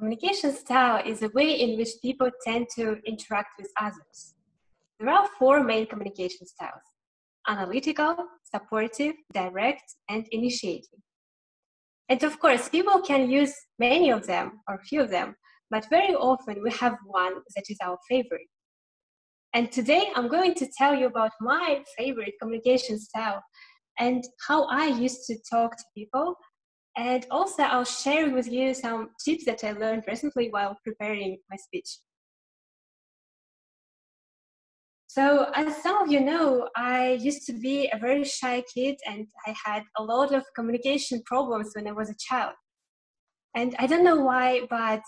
Communication style is a way in which people tend to interact with others. There are four main communication styles analytical, supportive, direct, and initiating. And of course, people can use many of them or few of them, but very often we have one that is our favorite. And today I'm going to tell you about my favorite communication style and how I used to talk to people and also, I'll share with you some tips that I learned recently while preparing my speech. So, as some of you know, I used to be a very shy kid and I had a lot of communication problems when I was a child. And I don't know why, but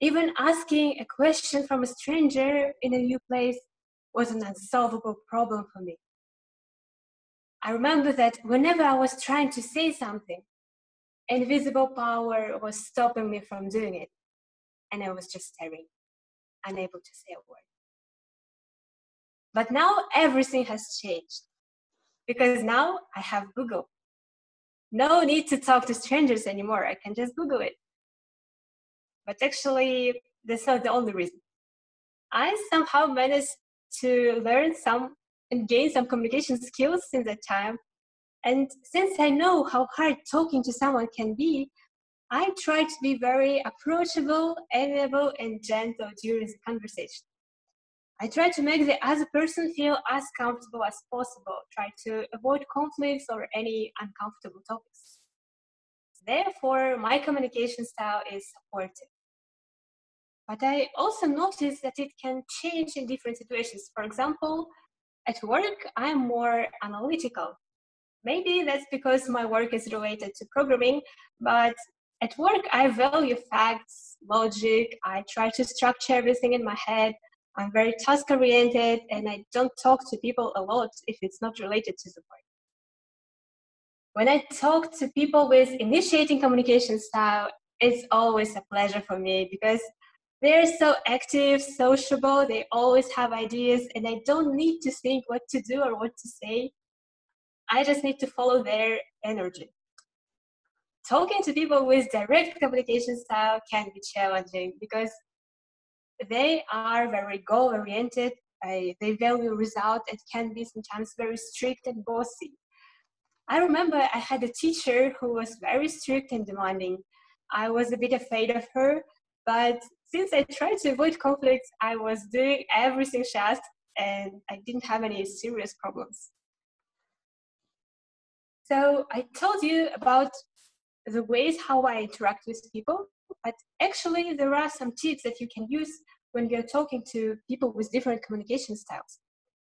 even asking a question from a stranger in a new place was an unsolvable problem for me. I remember that whenever I was trying to say something, invisible power was stopping me from doing it. And I was just staring, unable to say a word. But now everything has changed because now I have Google. No need to talk to strangers anymore. I can just Google it. But actually, that's not the only reason. I somehow managed to learn some and gain some communication skills since that time and since I know how hard talking to someone can be, I try to be very approachable, amiable, and gentle during the conversation. I try to make the other person feel as comfortable as possible, try to avoid conflicts or any uncomfortable topics. Therefore, my communication style is supportive. But I also notice that it can change in different situations. For example, at work, I'm more analytical Maybe that's because my work is related to programming, but at work I value facts, logic, I try to structure everything in my head. I'm very task oriented and I don't talk to people a lot if it's not related to the work. When I talk to people with initiating communication style, it's always a pleasure for me because they're so active, sociable, they always have ideas, and I don't need to think what to do or what to say. I just need to follow their energy. Talking to people with direct communication style can be challenging because they are very goal oriented, they value result and can be sometimes very strict and bossy. I remember I had a teacher who was very strict and demanding. I was a bit afraid of her, but since I tried to avoid conflicts, I was doing everything she asked and I didn't have any serious problems. So I told you about the ways how I interact with people, but actually there are some tips that you can use when you're talking to people with different communication styles.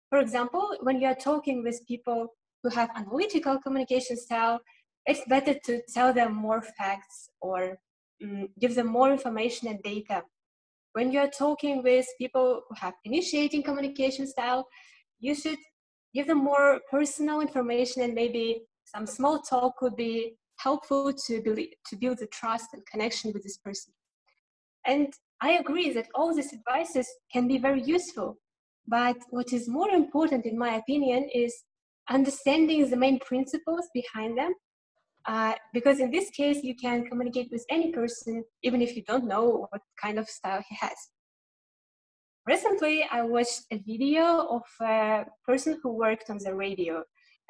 For example, when you're talking with people who have analytical communication style, it's better to tell them more facts or um, give them more information and data. When you're talking with people who have initiating communication style, you should give them more personal information and maybe some small talk could be helpful to build, to build the trust and connection with this person. And I agree that all these advices can be very useful. But what is more important, in my opinion, is understanding the main principles behind them. Uh, because in this case, you can communicate with any person, even if you don't know what kind of style he has. Recently, I watched a video of a person who worked on the radio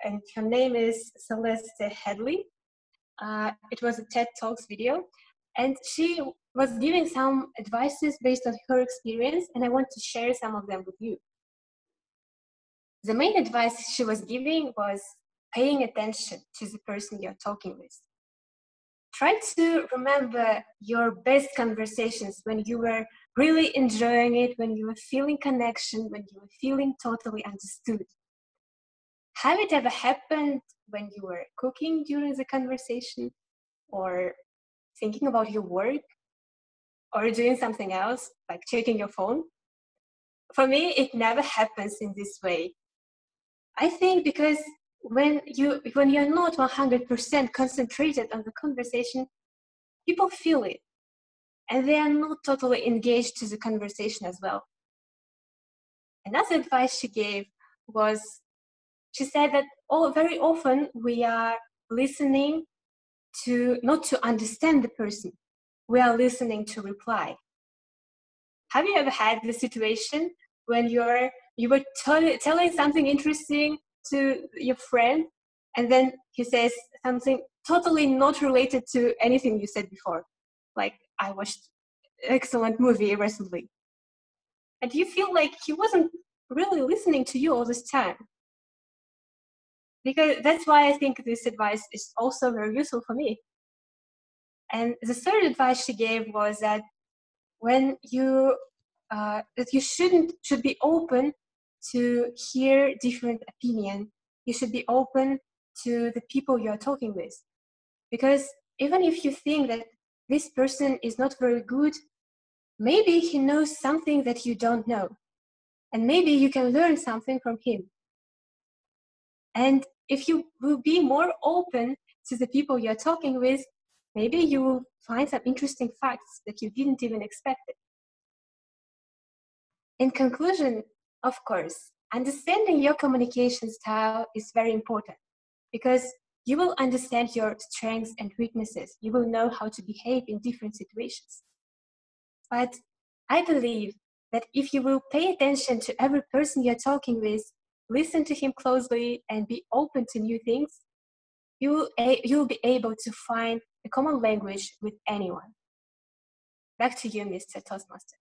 and her name is Celeste Headlee. Uh, it was a TED Talks video, and she was giving some advices based on her experience, and I want to share some of them with you. The main advice she was giving was paying attention to the person you're talking with. Try to remember your best conversations when you were really enjoying it, when you were feeling connection, when you were feeling totally understood. Have it ever happened when you were cooking during the conversation or thinking about your work or doing something else like checking your phone? For me, it never happens in this way. I think because when you when you're not 100% concentrated on the conversation, people feel it and they are not totally engaged to the conversation as well. Another advice she gave was she said that all, very often we are listening to not to understand the person, we are listening to reply. Have you ever had the situation when you're you were telling something interesting to your friend and then he says something totally not related to anything you said before? Like i watched excellent movie recently. And you feel like he wasn't really listening to you all this time because that's why i think this advice is also very useful for me. And the third advice she gave was that when you uh, that you shouldn't should be open to hear different opinion. You should be open to the people you're talking with. Because even if you think that this person is not very good maybe he knows something that you don't know. And maybe you can learn something from him. And if you will be more open to the people you're talking with maybe you will find some interesting facts that you didn't even expect in conclusion of course understanding your communication style is very important because you will understand your strengths and weaknesses. You will know how to behave in different situations. But I believe that if you will pay attention to every person you're talking with, listen to him closely, and be open to new things, you you'll be able to find a common language with anyone. Back to you, Mr. Toastmaster.